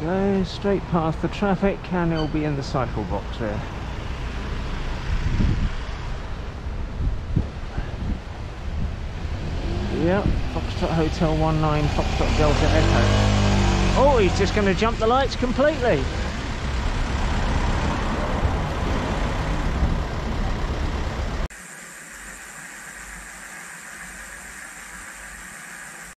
go, straight past the traffic and it'll be in the cycle box there. Yep, Foxtrot Hotel 19, Foxtrot Delta Echo. Oh, he's just going to jump the lights completely.